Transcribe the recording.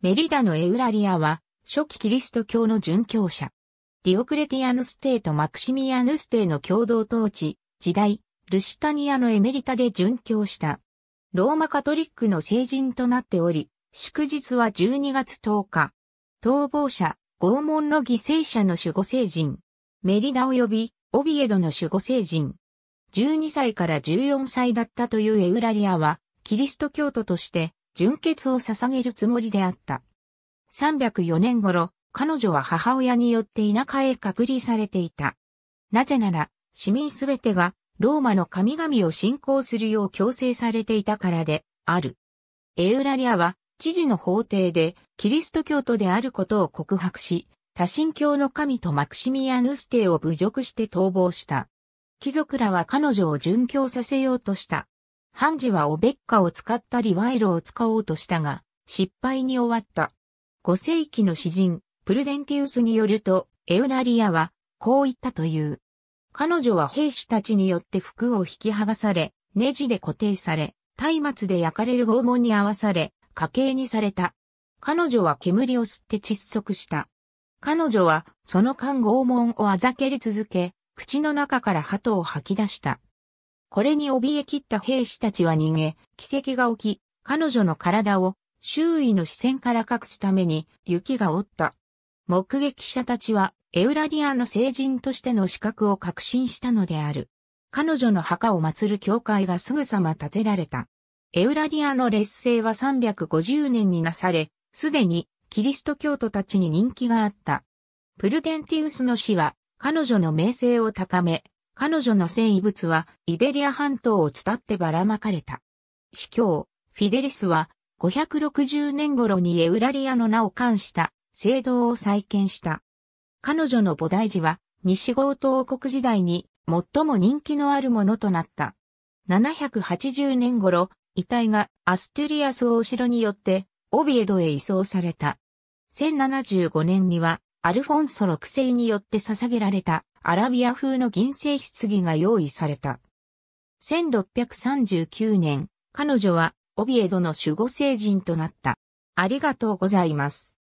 メリダのエウラリアは、初期キリスト教の殉教者。ディオクレティアヌステーとマクシミアヌステーの共同統治、時代、ルシタニアのエメリタで殉教した。ローマカトリックの聖人となっており、祝日は12月10日。逃亡者、拷問の犠牲者の守護聖人。メリダ及びオビエドの守護聖人。12歳から14歳だったというエウラリアは、キリスト教徒として純血を捧げるつもりであった。304年頃、彼女は母親によって田舎へ隔離されていた。なぜなら、市民すべてがローマの神々を信仰するよう強制されていたからである。エウラリアは知事の法廷でキリスト教徒であることを告白し、多神教の神とマクシミアヌステを侮辱して逃亡した。貴族らは彼女を殉教させようとした。判事はオベッカを使ったリワイロを使おうとしたが、失敗に終わった。5世紀の詩人、プルデンティウスによると、エウラリアは、こう言ったという。彼女は兵士たちによって服を引き剥がされ、ネジで固定され、松明で焼かれる拷問に合わされ、家計にされた。彼女は煙を吸って窒息した。彼女はその間拷問をあざけり続け、口の中から鳩を吐き出した。これに怯え切った兵士たちは逃げ、奇跡が起き、彼女の体を周囲の視線から隠すために雪が折った。目撃者たちはエウラリアの聖人としての資格を確信したのである。彼女の墓を祀る教会がすぐさま建てられた。エウラリアの劣勢は350年になされ、すでにキリスト教徒たちに人気があった。プルデンティウスの死は彼女の名声を高め、彼女の聖遺物はイベリア半島を伝ってばらまかれた。司教、フィデリスは560年頃にエウラリアの名を冠した聖堂を再建した。彼女の菩提寺は西ゴート王国時代に最も人気のあるものとなった。780年頃、遺体がアストゥリアス王シロによってオビエドへ移送された。1075年にはアルフォンソ6世によって捧げられたアラビア風の銀製棺が用意された。1639年、彼女はオビエドの守護聖人となった。ありがとうございます。